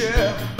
Yeah.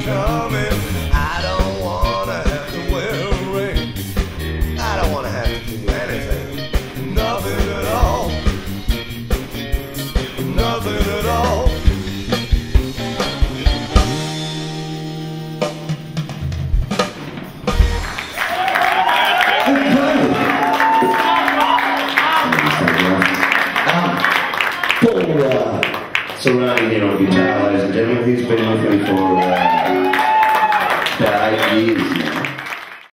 coming. I don't Serrani here on guitar, ladies and gentlemen. He's been with me for uh, eight years now.